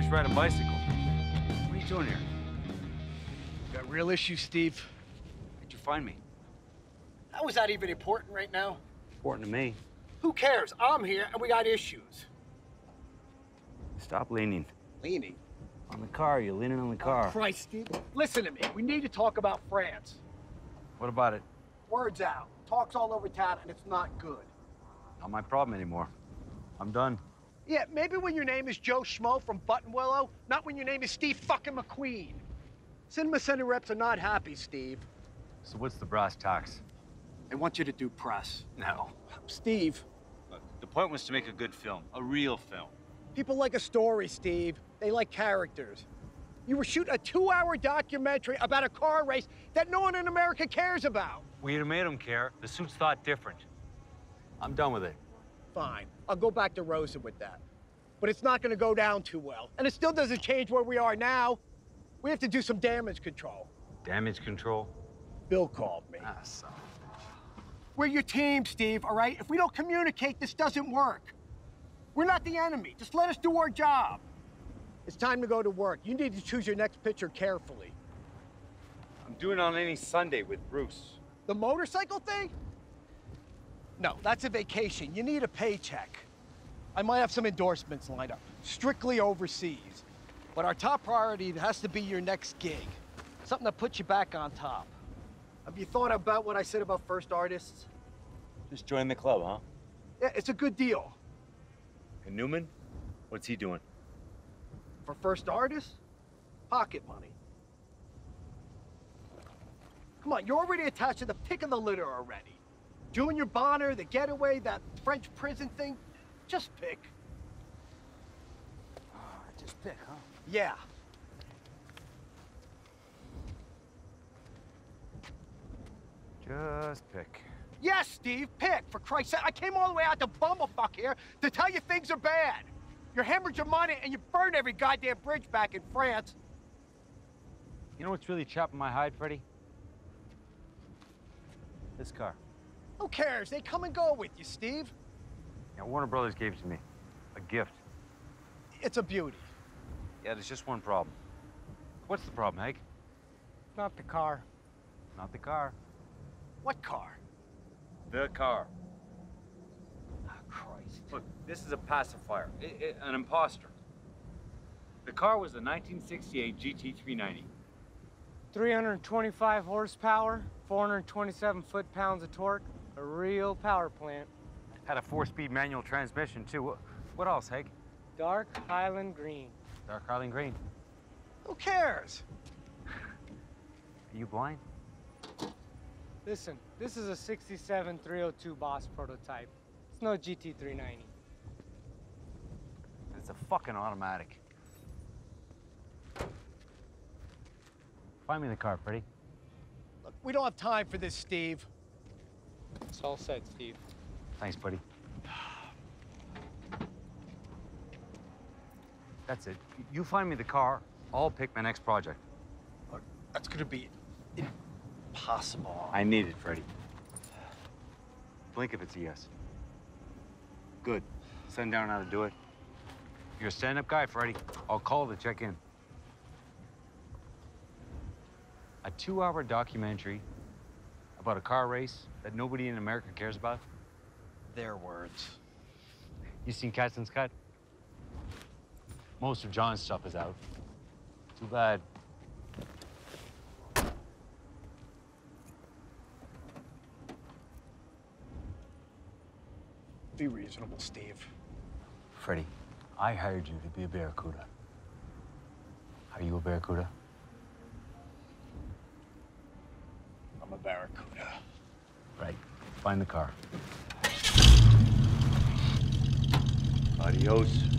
bicycle. What are you doing here? Got real issues, Steve. Where'd you find me? How is that even important right now? Important to me. Who cares? I'm here and we got issues. Stop leaning. Leaning? On the car, you're leaning on the car. Oh, Christ, Steve. Listen to me. We need to talk about France. What about it? Word's out. Talk's all over town and it's not good. Not my problem anymore. I'm done. Yeah, maybe when your name is Joe Schmo from Buttonwillow, not when your name is Steve fucking McQueen. Cinema Center reps are not happy, Steve. So what's the brass tacks? They want you to do press. No. Steve, Look, the point was to make a good film, a real film. people like a story, Steve. They like characters. You were shooting a two-hour documentary about a car race that no one in America cares about. We'd have made them care. The suits thought different. I'm done with it. Fine. I'll go back to Rosa with that. But it's not gonna go down too well. And it still doesn't change where we are now. We have to do some damage control. Damage control? Bill called me. Ah, son. We're your team, Steve, all right? If we don't communicate, this doesn't work. We're not the enemy. Just let us do our job. It's time to go to work. You need to choose your next pitcher carefully. I'm doing it on any Sunday with Bruce. The motorcycle thing? No, that's a vacation. You need a paycheck. I might have some endorsements lined up, strictly overseas. But our top priority has to be your next gig. Something that puts you back on top. Have you thought about what I said about first artists? Just join the club, huh? Yeah, it's a good deal. And Newman? What's he doing? For first artists, pocket money. Come on, you're already attached to the pick of the litter already. Junior Bonner, the getaway, that French prison thing. Just pick. Ah, just pick, huh? Yeah. Just pick. Yes, Steve, pick. For Christ's sake, I came all the way out to Bumblefuck here to tell you things are bad. You hemorrhage your money and you burn every goddamn bridge back in France. You know what's really chopping my hide, Freddie? This car. Who cares? They come and go with you, Steve. Yeah, Warner Brothers gave it to me. A gift. It's a beauty. Yeah, there's just one problem. What's the problem, Hank? Not the car. Not the car. What car? The car. Oh, Christ. Look, this is a pacifier, I- I- an imposter. The car was a 1968 GT390. 325 horsepower, 427 foot-pounds of torque, a real power plant. Had a four-speed manual transmission, too. What, what else, Hank? Dark Highland Green. Dark Highland Green. Who cares? Are you blind? Listen, this is a 67 302 Boss prototype. It's no GT390. It's a fucking automatic. Find me the car, Freddie. Look, we don't have time for this, Steve. It's all set, Steve. Thanks, buddy. That's it. You find me the car, I'll pick my next project. Look, that's gonna be impossible. I need it, Freddie. Blink if it's a yes. Good. Send down how to do it. You're a stand-up guy, Freddie. I'll call to check in. A two-hour documentary about a car race that nobody in America cares about. Their words. You seen Katzin's Cut? Most of John's stuff is out. Too bad. Be reasonable, Steve. Freddie, I hired you to be a barracuda. Are you a barracuda? I'm a barracuda. Right. Find the car. Adios.